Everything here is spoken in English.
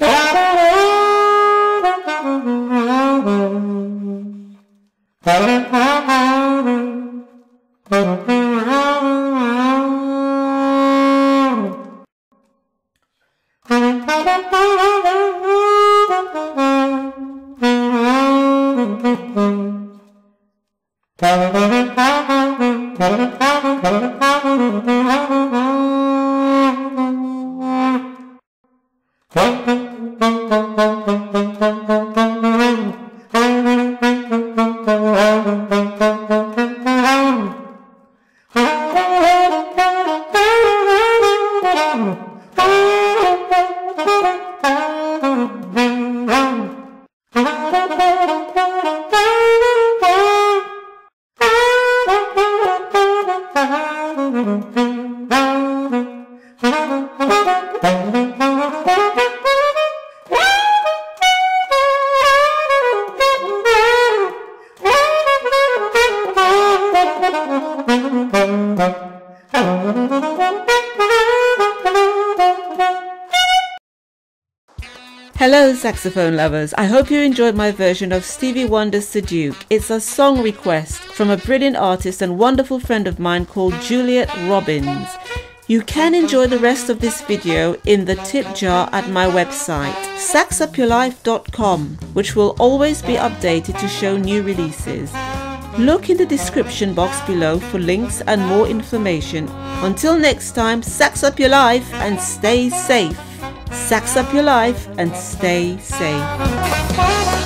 Huh? Thank you. Hello, saxophone lovers. I hope you enjoyed my version of Stevie Wonder's Sir Duke. It's a song request from a brilliant artist and wonderful friend of mine called Juliet Robbins. You can enjoy the rest of this video in the tip jar at my website, saxupyourlife.com, which will always be updated to show new releases. Look in the description box below for links and more information. Until next time, sax up your life and stay safe. Sax up your life and stay safe.